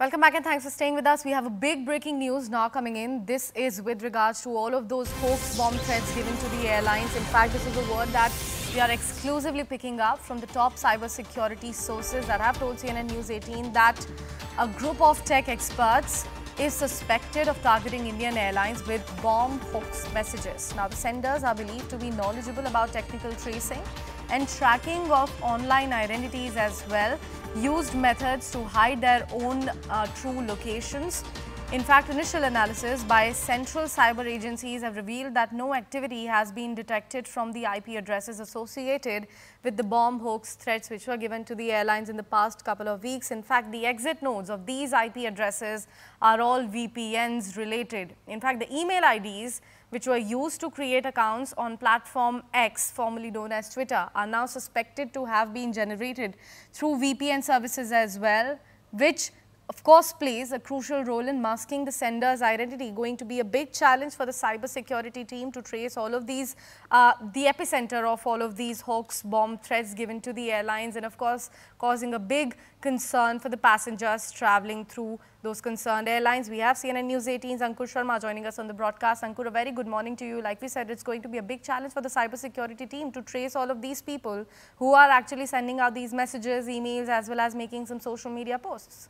Welcome back and thanks for staying with us. We have a big breaking news now coming in. This is with regards to all of those hoax bomb threats given to the airlines. In fact, this is a word that we are exclusively picking up from the top cybersecurity sources that have told CNN News 18 that a group of tech experts is suspected of targeting Indian Airlines with bomb hoax messages. Now, the senders are believed to be knowledgeable about technical tracing and tracking of online identities as well, used methods to hide their own uh, true locations. In fact, initial analysis by central cyber agencies have revealed that no activity has been detected from the IP addresses associated with the bomb hoax threats which were given to the airlines in the past couple of weeks. In fact, the exit nodes of these IP addresses are all VPNs related. In fact, the email IDs which were used to create accounts on platform X, formerly known as Twitter, are now suspected to have been generated through VPN services as well, which of course, plays a crucial role in masking the sender's identity. Going to be a big challenge for the cybersecurity team to trace all of these, uh, the epicenter of all of these hoax bomb threats given to the airlines and of course, causing a big concern for the passengers traveling through those concerned airlines. We have CNN News 18's Ankur Sharma joining us on the broadcast. Ankur, a very good morning to you. Like we said, it's going to be a big challenge for the cybersecurity team to trace all of these people who are actually sending out these messages, emails, as well as making some social media posts.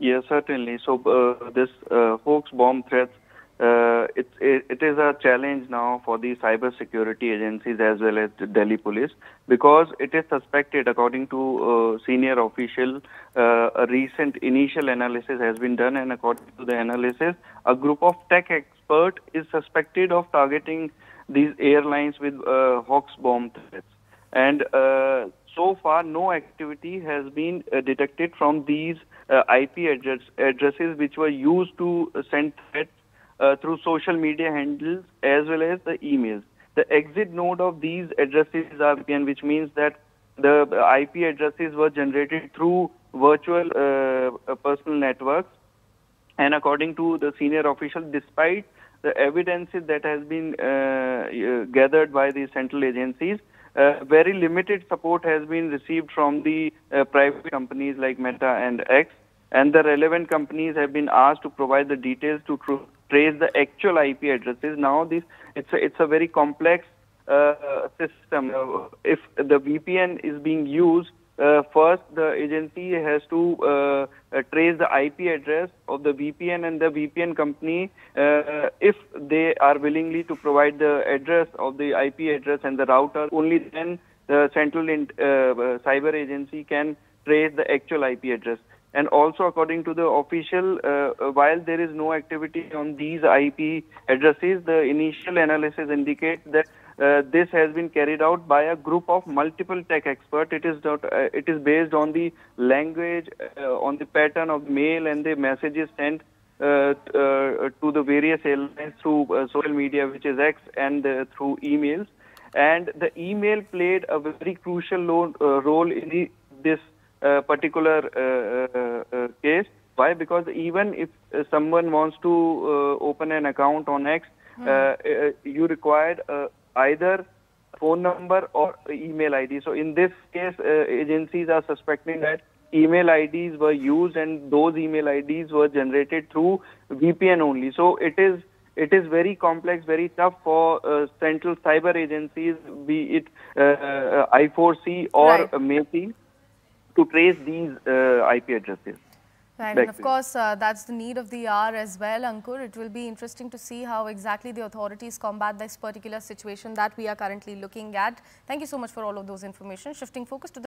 Yes, certainly. So uh, this uh, hoax bomb threats, uh, it, it, it is a challenge now for the cyber security agencies as well as the Delhi police because it is suspected, according to uh, senior official, uh, a recent initial analysis has been done, and according to the analysis, a group of tech expert is suspected of targeting these airlines with uh, hoax bomb threats. And so far, no activity has been detected from these uh, IP address, addresses which were used to send threats uh, through social media handles as well as the emails. The exit node of these addresses are VPN, which means that the IP addresses were generated through virtual uh, personal networks. And according to the senior official, despite the evidences that has been uh, uh, gathered by the central agencies, uh, very limited support has been received from the uh, private companies like Meta and X, and the relevant companies have been asked to provide the details to tr trace the actual IP addresses. Now, this it's a, it's a very complex uh, system. If the VPN is being used, uh, first the agency has to uh, trace the IP address of the VPN and the VPN company if they are willingly to provide the address of the IP address and the router. Only then the central cyber agency can trace the actual IP address. And also, according to the official, uh, while there is no activity on these IP addresses, the initial analysis indicates that uh, this has been carried out by a group of multiple tech experts. It is not, uh, it is based on the language, uh, on the pattern of mail and the messages sent uh, uh, to the various airlines through social media, which is X, and through emails. And the email played a very crucial role in the, this uh, particular uh, uh, case. Why? Because even if someone wants to open an account on X, mm. you required either phone number or email ID. So in this case, agencies are suspecting that email IDs were used and those email IDs were generated through VPN only. So it is it is very complex, very tough for uh, central cyber agencies, be it uh, I4C or right. MeitY, to trace these uh, IP addresses. Right, and of course, uh, that's the need of the hour as well, Ankur. It will be interesting to see how exactly the authorities combat this particular situation that we are currently looking at. Thank you so much for all of those information. Shifting focus to the